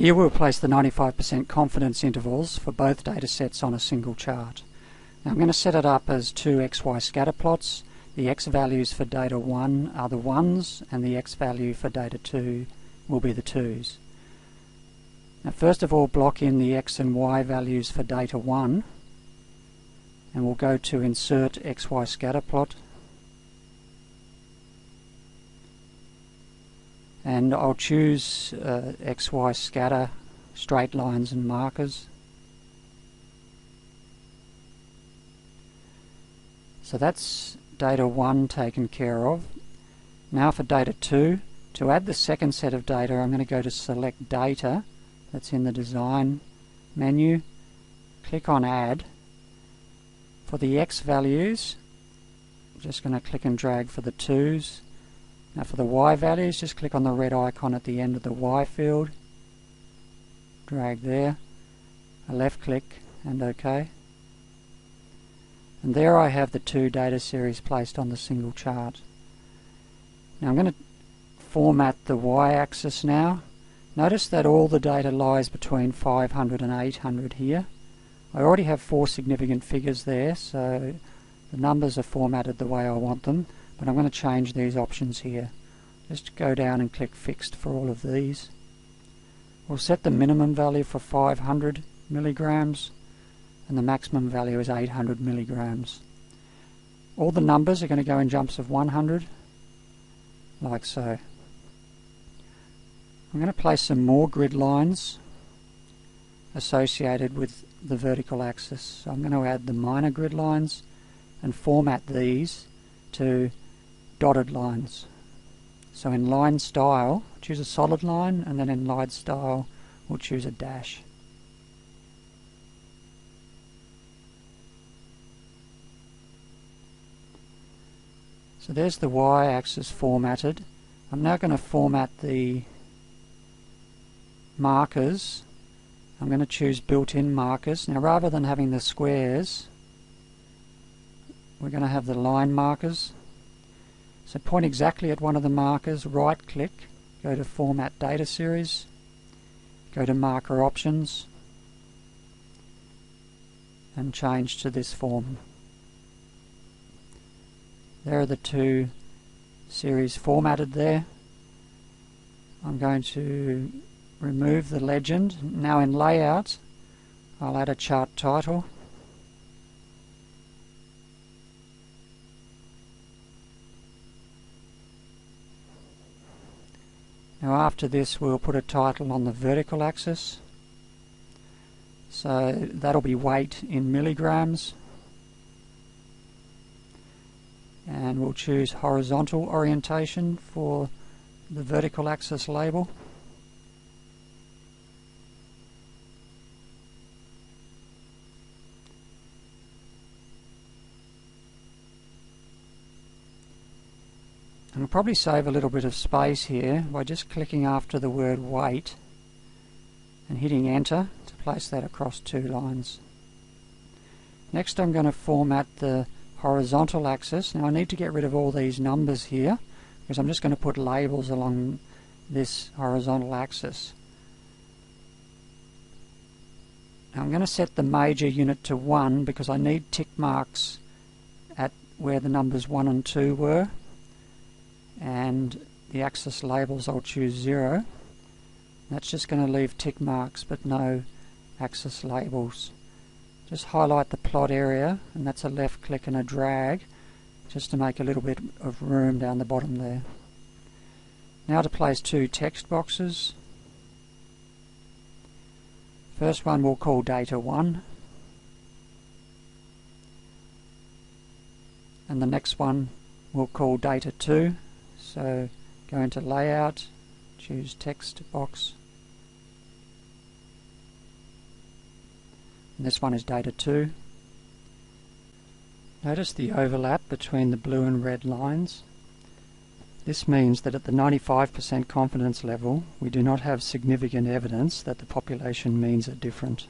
Here we'll place the 95% confidence intervals for both data sets on a single chart. Now I'm going to set it up as two XY scatter plots. The X values for data 1 are the 1s and the X value for data 2 will be the 2s. Now first of all block in the X and Y values for data 1 and we'll go to insert XY scatter plot and I'll choose uh, XY scatter straight lines and markers. So that's data 1 taken care of. Now for data 2 to add the second set of data I'm going to go to select data. That's in the design menu. Click on add. For the X values I'm just going to click and drag for the 2's now for the Y values, just click on the red icon at the end of the Y field, drag there, a left click and OK. And there I have the two data series placed on the single chart. Now I'm going to format the y-axis now. Notice that all the data lies between 500 and 800 here. I already have four significant figures there, so the numbers are formatted the way I want them but I'm going to change these options here. Just go down and click fixed for all of these. We'll set the minimum value for 500 milligrams and the maximum value is 800 milligrams. All the numbers are going to go in jumps of 100 like so. I'm going to place some more grid lines associated with the vertical axis. So I'm going to add the minor grid lines and format these to dotted lines. So in line style, choose a solid line, and then in line style, we'll choose a dash. So there's the y-axis formatted. I'm now going to format the markers. I'm going to choose built-in markers. Now rather than having the squares, we're going to have the line markers. So point exactly at one of the markers, right click, go to Format Data Series, go to Marker Options, and change to this form. There are the two series formatted there. I'm going to remove the legend. Now in Layout, I'll add a chart title. Now after this we'll put a title on the vertical axis. So that'll be weight in milligrams. And we'll choose horizontal orientation for the vertical axis label. We'll probably save a little bit of space here by just clicking after the word weight and hitting enter to place that across two lines. Next I'm going to format the horizontal axis. Now I need to get rid of all these numbers here because I'm just going to put labels along this horizontal axis. Now I'm going to set the major unit to 1 because I need tick marks at where the numbers 1 and 2 were and the axis labels I'll choose 0 that's just going to leave tick marks but no axis labels. Just highlight the plot area and that's a left click and a drag just to make a little bit of room down the bottom there. Now to place two text boxes. First one we'll call data 1 and the next one we'll call data 2 so go into layout, choose text box. And this one is data 2. Notice the overlap between the blue and red lines. This means that at the 95% confidence level we do not have significant evidence that the population means are different.